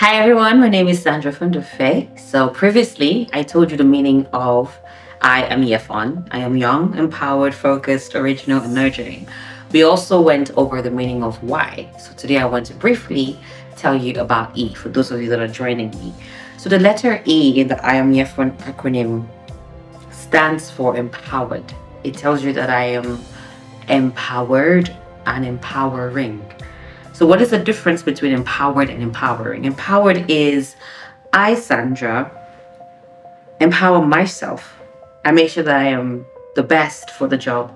Hi everyone, my name is Sahndra Fon Dufe. So previously, I told you the meaning of I am Yefon. I am young, empowered, focused, original, and nurturing. We also went over the meaning of why. So today I want to briefly tell you about E for those of you that are joining me. So the letter E in the I am Yefon acronym stands for empowered. It tells you that I am empowered and empowering. So what is the difference between empowered and empowering? Empowered is I, Sahndra, empower myself. I make sure that I am the best for the job.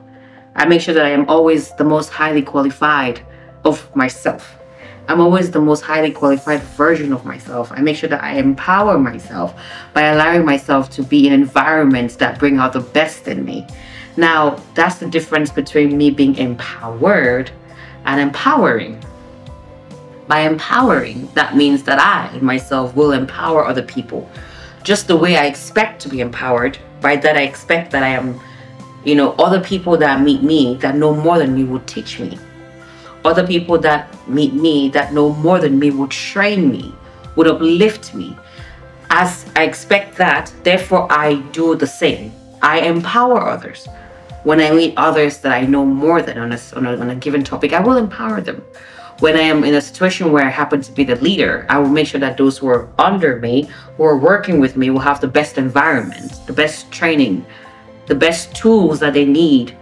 I make sure that I am always the most highly qualified of myself. I'm always the most highly qualified version of myself. I make sure that I empower myself by allowing myself to be in environments that bring out the best in me. Now, that's the difference between me being empowered and empowering. By empowering, that means that I myself will empower other people just the way I expect to be empowered. By that, I expect that I am, you know, other people that meet me that know more than me will teach me. Other people that meet me that know more than me will train me, would uplift me. As I expect that, therefore I do the same. I empower others. When I meet others that I know more than on a, on a, on a given topic, I will empower them when I am in a situation where I happen to be the leader, I will make sure that those who are under me, who are working with me, will have the best environment, the best training, the best tools that they need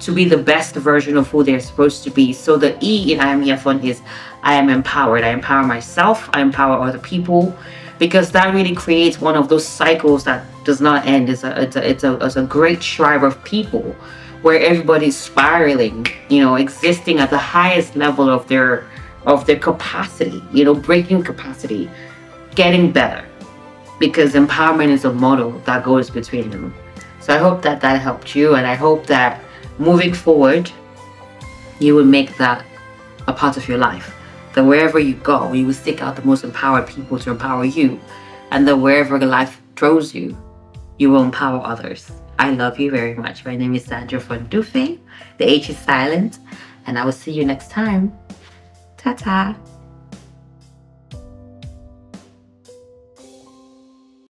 to be the best version of who they're supposed to be. So the E in I am Yefon is I am empowered. I empower myself, I empower other people, because that really creates one of those cycles that does not end. It's a, it's a, it's a, it's a great tribe of people where everybody's spiraling, you know, existing at the highest level of their of their capacity, you know, breaking capacity, getting better. Because empowerment is a model that goes between them. So I hope that that helped you and I hope that moving forward you will make that a part of your life. That wherever you go, you will seek out the most empowered people to empower you. And that wherever life throws you, you will empower others. I love you very much. My name is Sahndra Fon Dufe. The H is silent. And I will see you next time. Ta-ta.